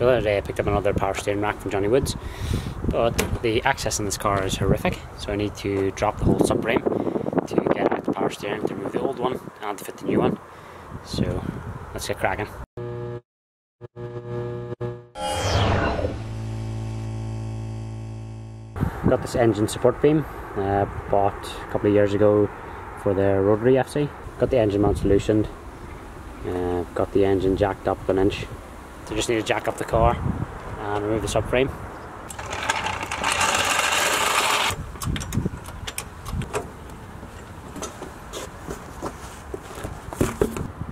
So I picked up another power steering rack from Johnny Woods, but the access in this car is horrific, so I need to drop the whole subframe to get at the power steering to remove the old one and to fit the new one. So let's get cracking. Got this engine support beam, uh, bought a couple of years ago for the rotary FC. Got the engine mount solutioned, uh, got the engine jacked up an inch. So just need to jack up the car and remove the subframe.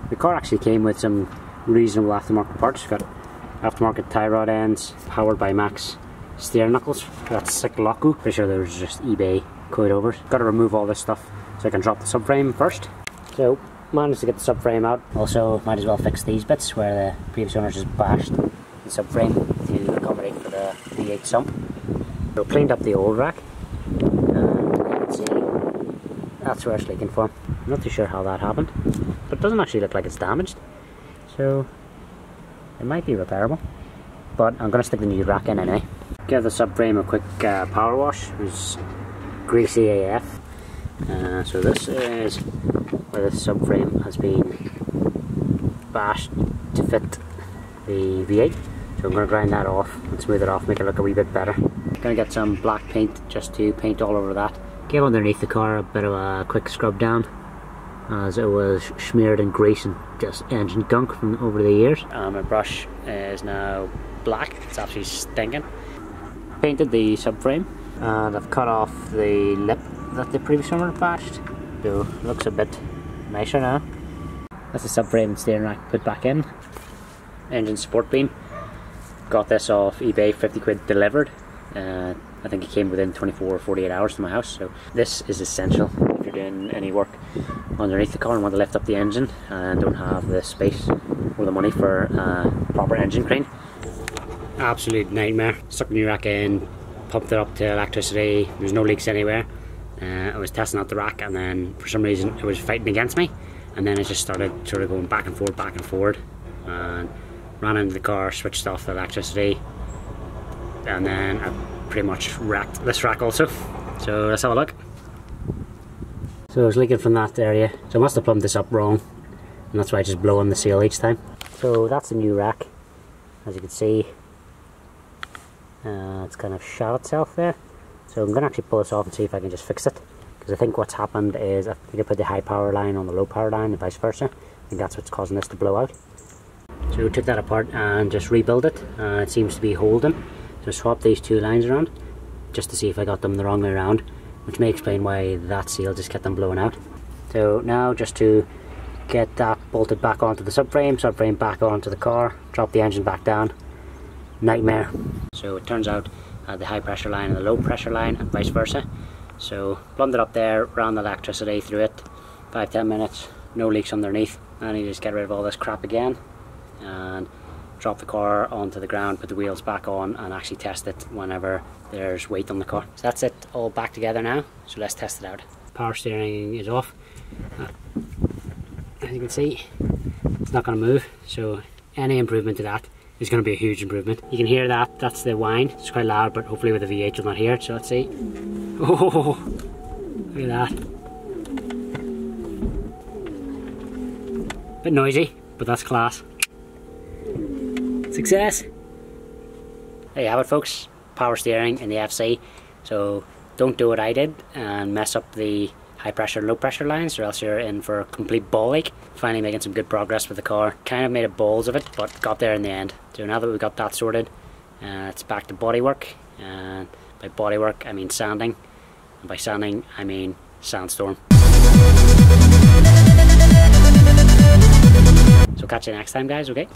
The car actually came with some reasonable aftermarket parts. Got aftermarket tie rod ends, powered by Max steering knuckles. Got sick Laku. Pretty sure there was just eBay coil overs. Got to remove all this stuff so I can drop the subframe first. So managed to get the subframe out. Also might as well fix these bits where the previous owners just bashed the subframe to accommodate for the V8 sump. So cleaned up the old rack that's where it's leaking from. I'm not too sure how that happened but it doesn't actually look like it's damaged so it might be repairable but I'm going to stick the new rack in anyway. Give the subframe a quick uh, power wash. It was greasy AF. Uh, so this is the subframe has been bashed to fit the V8. So I'm going to grind that off and smooth it off, make it look a wee bit better. Going to get some black paint just to paint all over that. Give underneath the car a bit of a quick scrub down as it was smeared in grease and just engine gunk from over the years. Uh, my brush is now black, it's absolutely stinking. Painted the subframe and I've cut off the lip that the previous owner bashed. So looks a bit nicer now. That's the subframe steering rack put back in. Engine support beam. Got this off eBay, 50 quid delivered. Uh, I think it came within 24 or 48 hours to my house. So this is essential if you're doing any work underneath the car and want to lift up the engine and don't have the space or the money for a proper engine crane. Absolute nightmare. Stuck the new rack in, pumped it up to electricity. There's no leaks anywhere. Uh, I was testing out the rack and then for some reason it was fighting against me and then it just started sort of going back and forward, back and forward and ran into the car, switched off the electricity and then I pretty much wrecked this rack also. So let's have a look. So it was leaking from that area, so I must have plumbed this up wrong and that's why I just blow on the seal each time. So that's the new rack, as you can see. Uh, it's kind of shot itself there. So I'm going to actually pull this off and see if I can just fix it. Because I think what's happened is I think I put the high power line on the low power line and vice versa. I think that's what's causing this to blow out. So we took that apart and just rebuilt it. Uh, it seems to be holding. So I swapped these two lines around just to see if I got them the wrong way around. Which may explain why that seal just kept them blowing out. So now just to get that bolted back onto the subframe, subframe back onto the car, drop the engine back down. Nightmare. So it turns out uh, the high pressure line and the low pressure line and vice versa. So plumbed it up there, ran the electricity through it, 5-10 minutes, no leaks underneath. Need to just get rid of all this crap again and drop the car onto the ground, put the wheels back on and actually test it whenever there's weight on the car. So that's it all back together now, so let's test it out. Power steering is off. Uh, as you can see, it's not going to move, so any improvement to that is going to be a huge improvement. You can hear that, that's the whine. It's quite loud, but hopefully with the V8 you'll not hear it, so let's see. Oh, look at that. Bit noisy, but that's class. Success! There you have it folks, power steering in the FC. So don't do what I did and mess up the high pressure, low pressure lines or else you're in for a complete ball ache. Finally making some good progress with the car. Kind of made a balls of it, but got there in the end. So now that we've got that sorted, uh, it's back to bodywork. And by bodywork, I mean sanding. And by sanding, I mean sandstorm. So catch you next time guys, okay?